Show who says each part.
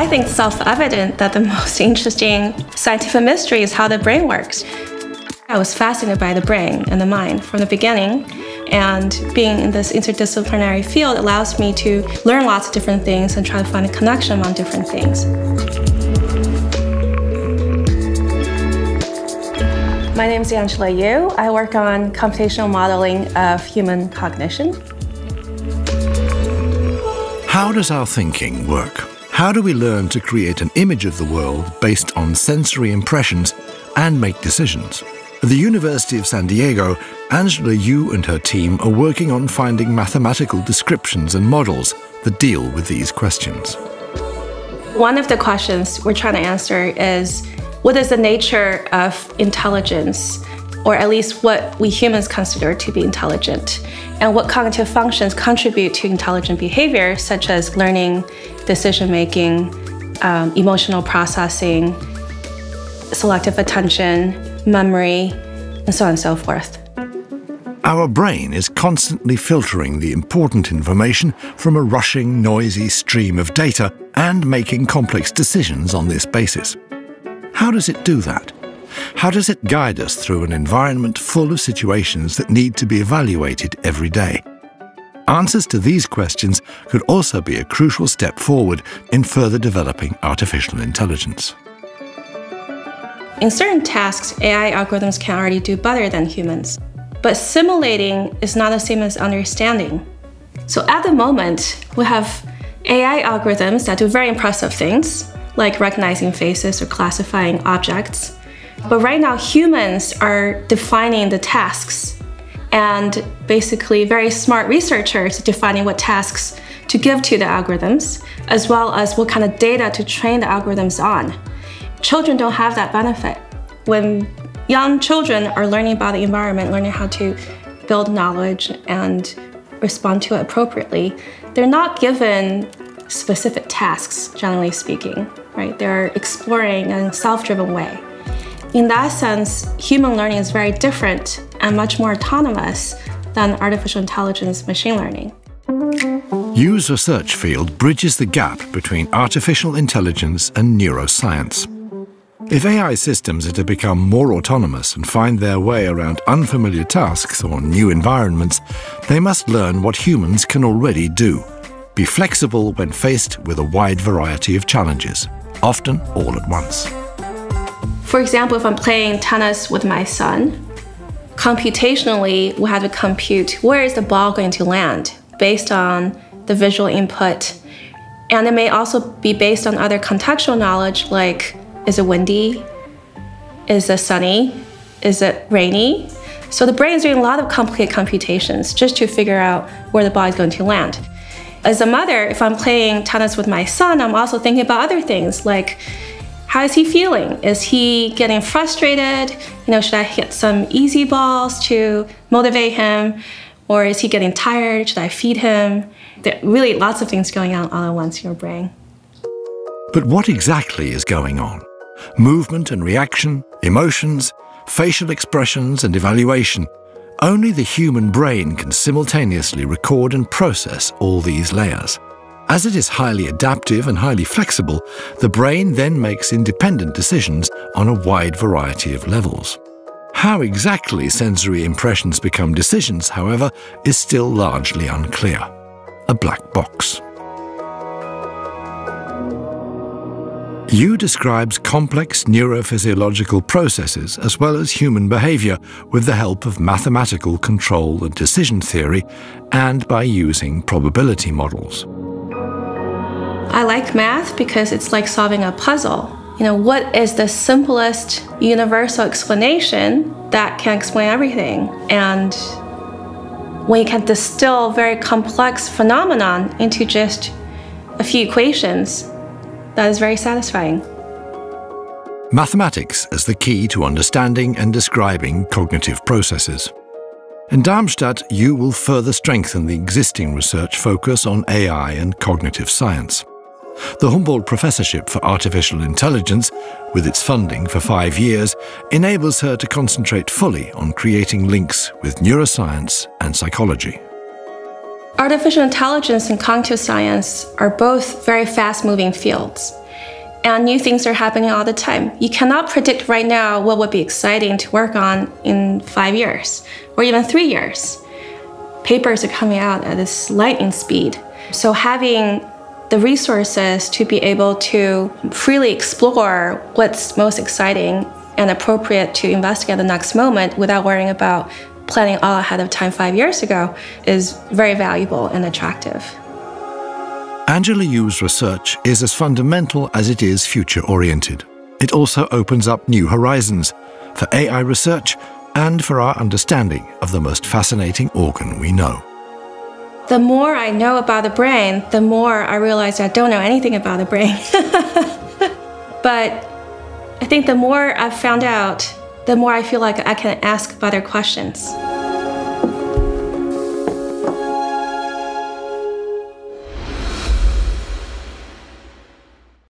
Speaker 1: I think self evident that the most interesting scientific mystery is how the brain works. I was fascinated by the brain and the mind from the beginning. And being in this interdisciplinary field allows me to learn lots of different things and try to find a connection among different things. My name is Angela Yu. I work on computational modeling of human cognition.
Speaker 2: How does our thinking work? How do we learn to create an image of the world based on sensory impressions and make decisions? At the University of San Diego, Angela Yu and her team are working on finding mathematical descriptions and models that deal with these questions.
Speaker 1: One of the questions we're trying to answer is what is the nature of intelligence, or at least what we humans consider to be intelligent, and what cognitive functions contribute to intelligent behavior, such as learning, decision making, um, emotional processing, selective attention, memory, and so on and so forth.
Speaker 2: Our brain is constantly filtering the important information from a rushing, noisy stream of data and making complex decisions on this basis. How does it do that? How does it guide us through an environment full of situations that need to be evaluated every day? Answers to these questions could also be a crucial step forward in further developing artificial intelligence.
Speaker 1: In certain tasks, AI algorithms can already do better than humans. But simulating is not the same as understanding. So at the moment, we have AI algorithms that do very impressive things, like recognizing faces or classifying objects. But right now, humans are defining the tasks and basically very smart researchers defining what tasks to give to the algorithms, as well as what kind of data to train the algorithms on. Children don't have that benefit. When young children are learning about the environment, learning how to build knowledge and respond to it appropriately, they're not given specific tasks, generally speaking, right? They're exploring in a self-driven way. In that sense, human learning is very different and much more autonomous than artificial intelligence machine learning.
Speaker 2: Yu's research field bridges the gap between artificial intelligence and neuroscience. If AI systems are to become more autonomous and find their way around unfamiliar tasks or new environments, they must learn what humans can already do. Be flexible when faced with a wide variety of challenges, often all at once.
Speaker 1: For example, if I'm playing tennis with my son, computationally, we have to compute where is the ball going to land based on the visual input. And it may also be based on other contextual knowledge like is it windy? Is it sunny? Is it rainy? So the brain is doing a lot of complicated computations just to figure out where the ball is going to land. As a mother, if I'm playing tennis with my son, I'm also thinking about other things like how is he feeling? Is he getting frustrated? You know, should I hit some easy balls to motivate him? Or is he getting tired? Should I feed him? There are really lots of things going on all at once in your brain.
Speaker 2: But what exactly is going on? Movement and reaction, emotions, facial expressions and evaluation. Only the human brain can simultaneously record and process all these layers. As it is highly adaptive and highly flexible, the brain then makes independent decisions on a wide variety of levels. How exactly sensory impressions become decisions, however, is still largely unclear. A black box. Yu describes complex neurophysiological processes as well as human behavior with the help of mathematical control and decision theory and by using probability models.
Speaker 1: I like math because it's like solving a puzzle. You know, what is the simplest universal explanation that can explain everything? And when Yu can distill very complex phenomenon into just a few equations, that is very satisfying.
Speaker 2: Mathematics as the key to understanding and describing cognitive processes. In Darmstadt, you will further strengthen the existing research focus on AI and cognitive science. The Humboldt Professorship for Artificial Intelligence, with its funding for five years, enables her to concentrate fully on creating links with neuroscience and psychology.
Speaker 1: Artificial intelligence and cognitive science are both very fast moving fields. and new things are happening all the time. You cannot predict right now what would be exciting to work on in five years or even three years. Papers are coming out at this lightning speed. So having the resources to be able to freely explore what's most exciting and appropriate to investigate the next moment without worrying about planning all ahead of time five years ago is very valuable and attractive.
Speaker 2: Angela Yu's research is as fundamental as it is future oriented. It also opens up new horizons for AI research and for our understanding of the most fascinating organ we know.
Speaker 1: The more I know about the brain, the more I realize I don't know anything about the brain. but I think the more I've found out, the more I feel like I can ask better questions.